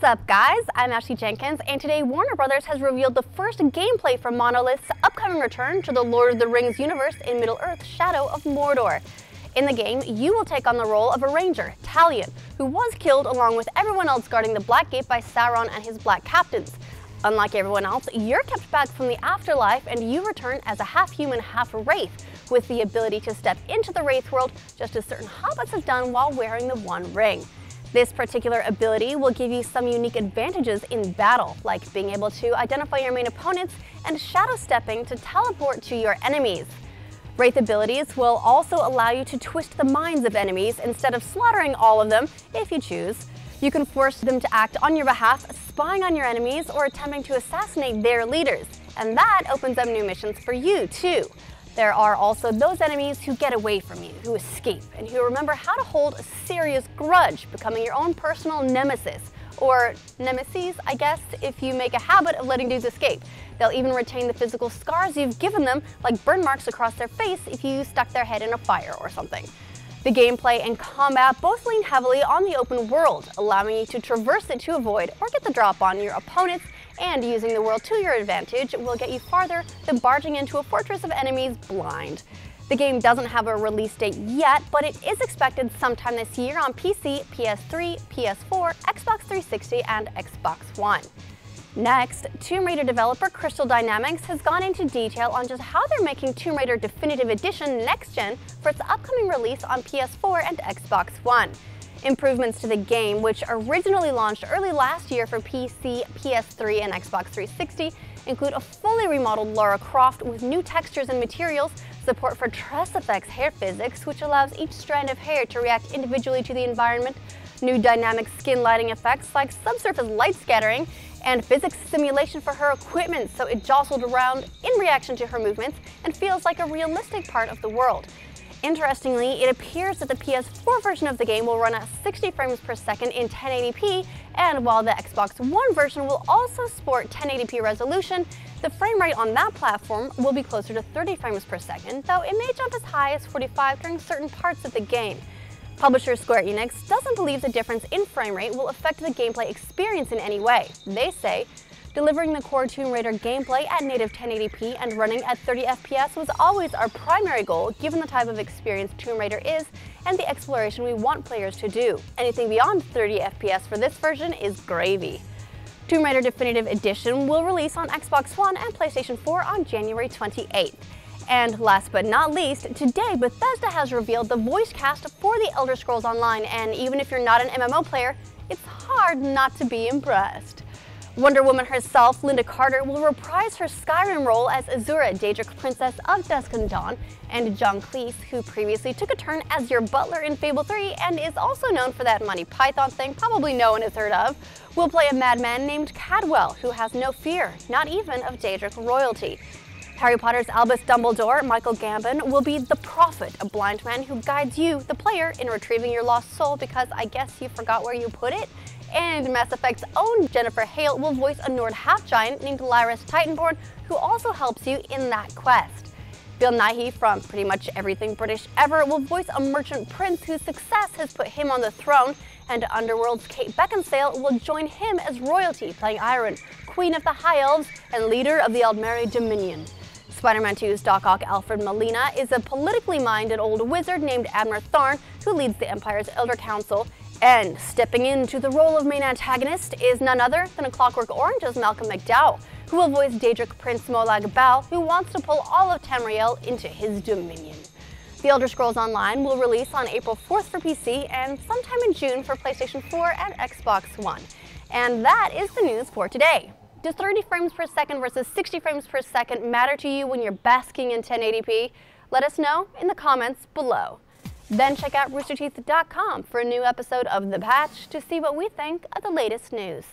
What's up guys, I'm Ashley Jenkins and today Warner Brothers has revealed the first gameplay for Monolith's upcoming return to the Lord of the Rings universe in Middle-earth Shadow of Mordor. In the game, you will take on the role of a ranger, Talion, who was killed along with everyone else guarding the Black Gate by Sauron and his Black Captains. Unlike everyone else, you're kept back from the afterlife and you return as a half-human, half-wraith, with the ability to step into the Wraith world just as certain hobbits have done while wearing the One Ring. This particular ability will give you some unique advantages in battle, like being able to identify your main opponents and shadow stepping to teleport to your enemies. Wraith abilities will also allow you to twist the minds of enemies instead of slaughtering all of them if you choose. You can force them to act on your behalf, spying on your enemies or attempting to assassinate their leaders. And that opens up new missions for you too. There are also those enemies who get away from you, who escape, and who remember how to hold a serious grudge, becoming your own personal nemesis. Or nemesis, I guess, if you make a habit of letting dudes escape. They'll even retain the physical scars you've given them, like burn marks across their face if you stuck their head in a fire or something. The gameplay and combat both lean heavily on the open world, allowing you to traverse it to avoid or get the drop on your opponents, and using the world to your advantage will get you farther than barging into a fortress of enemies blind. The game doesn't have a release date yet, but it is expected sometime this year on PC, PS3, PS4, Xbox 360, and Xbox One. Next, Tomb Raider developer Crystal Dynamics has gone into detail on just how they're making Tomb Raider Definitive Edition Next Gen for its upcoming release on PS4 and Xbox One. Improvements to the game, which originally launched early last year for PC, PS3, and Xbox 360, include a fully remodeled Lara Croft with new textures and materials, support for TressFX hair physics, which allows each strand of hair to react individually to the environment, new dynamic skin lighting effects like subsurface light scattering, and physics simulation for her equipment so it jostled around in reaction to her movements and feels like a realistic part of the world. Interestingly, it appears that the PS4 version of the game will run at 60 frames per second in 1080p, and while the Xbox One version will also sport 1080p resolution, the frame rate on that platform will be closer to 30 frames per second, though it may jump as high as 45 during certain parts of the game. Publisher Square Enix doesn't believe the difference in frame rate will affect the gameplay experience in any way. They say, delivering the core Tomb Raider gameplay at native 1080p and running at 30 FPS was always our primary goal given the type of experience Tomb Raider is and the exploration we want players to do. Anything beyond 30 FPS for this version is gravy. Tomb Raider Definitive Edition will release on Xbox One and PlayStation 4 on January 28th. And last but not least, today Bethesda has revealed the voice cast for The Elder Scrolls Online, and even if you're not an MMO player, it's hard not to be impressed. Wonder Woman herself, Lynda Carter, will reprise her Skyrim role as Azura, Daedric Princess of Dusk and Dawn, and John Cleese, who previously took a turn as your butler in Fable 3 and is also known for that Monty Python thing probably no one has heard of, will play a madman named Cadwell, who has no fear, not even of Daedric royalty. Harry Potter's Albus Dumbledore, Michael Gambon, will be the prophet, a blind man who guides you, the player, in retrieving your lost soul because I guess you forgot where you put it. And Mass Effect's own Jennifer Hale will voice a Nord half-giant named Lyris Titanborn, who also helps you in that quest. Bill Nighy from pretty much everything British ever will voice a merchant prince whose success has put him on the throne, and Underworld's Kate Beckinsale will join him as royalty, playing Ayrenn, Queen of the High Elves and leader of the Aldmeri Dominion. Spider-Man 2's Doc Ock Alfred Molina is a politically minded old wizard named Abnur Tharn who leads the Empire's Elder Council. And stepping into the role of main antagonist is none other than a Clockwork Orange's Malcolm McDowell, who will voice Daedric Prince Molag Bal, who wants to pull all of Tamriel into his dominion. The Elder Scrolls Online will release on April 4th for PC and sometime in June for PlayStation 4 and Xbox One. And that is the news for today. Does 30 frames per second versus 60 frames per second matter to you when you're basking in 1080p? Let us know in the comments below. Then check out roosterteeth.com for a new episode of The Patch to see what we think of the latest news.